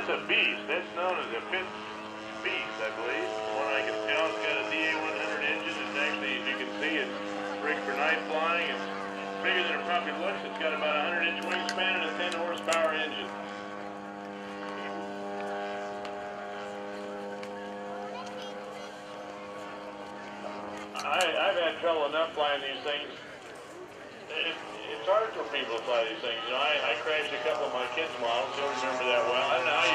that's a beast. That's known as a Pitts beast, I believe. One I can tell, it's got a DA100 engine. It's actually, as you can see, it's rigged for night flying. It's bigger than it probably looks. It's got about a 100-inch wingspan and a 10-horsepower engine. I, I've had trouble enough flying these things. It, it's hard for people to fly these things. You know, I, I crashed a couple of my kids' models. You'll remember that well. I don't know how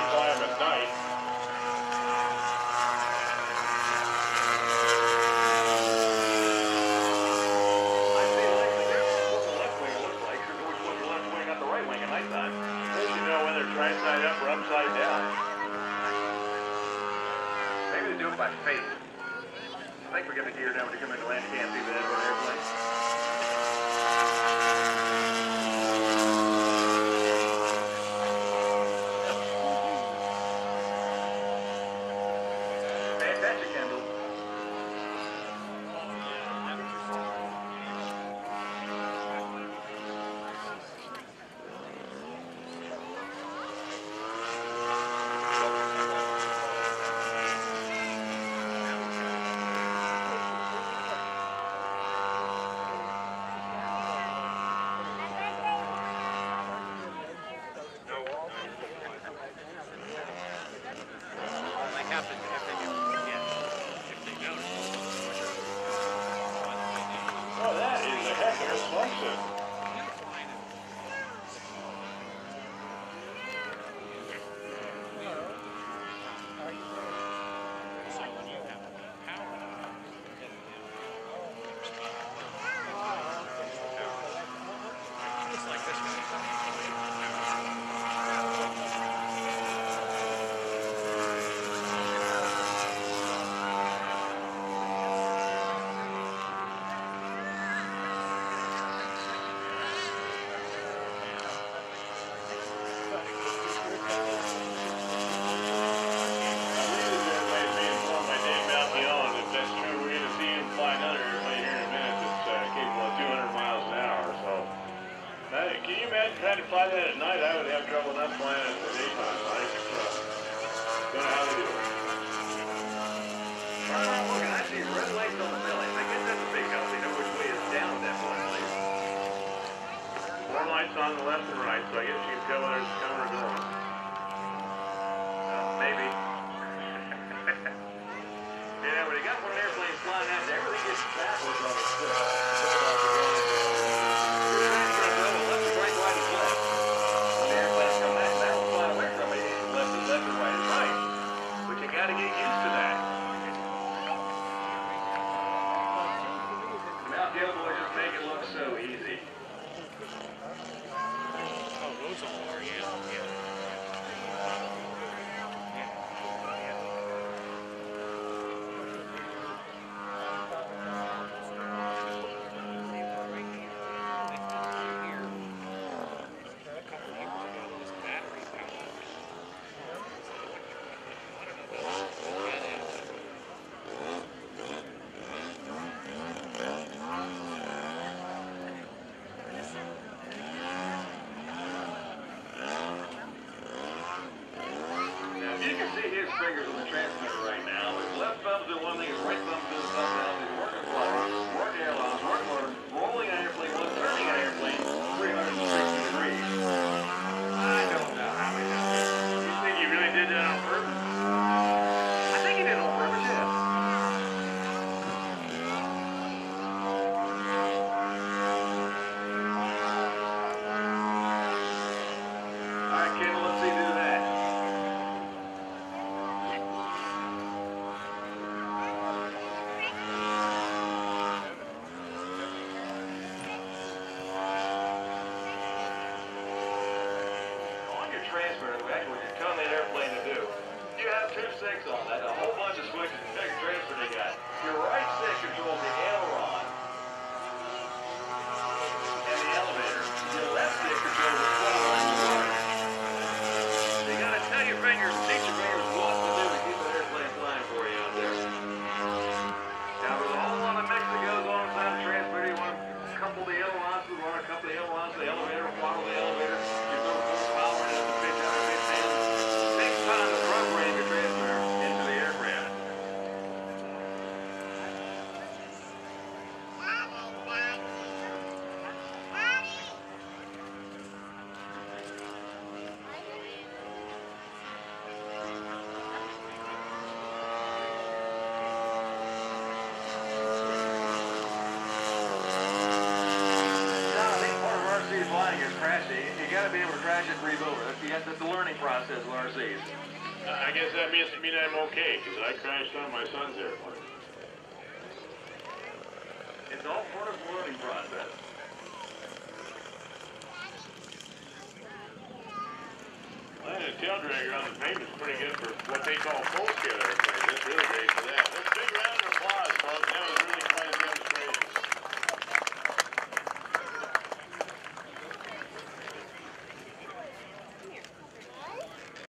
right side up or upside down. Maybe they do it by faith. I think we're going to gear down when you come into land. You can't see that airplane. lights on the left and right, so I guess you can tell whether it's coming or going. Fingers on the transmitter right now. His left thumb's doing one thing, his right thumb's doing something. transfer, which is commonly an airplane to do. You have two sticks on that, a whole bunch of switches, and big transfer they got. Your right stick controls the aileron. Over. That's the, that's the learning process with RCs. I guess that means to mean I'm okay, because I crashed on my son's airplane. It's all part of the learning process. Well, a tail dragger on the pavement's pretty good for what they call full-scale airplanes. That's really that.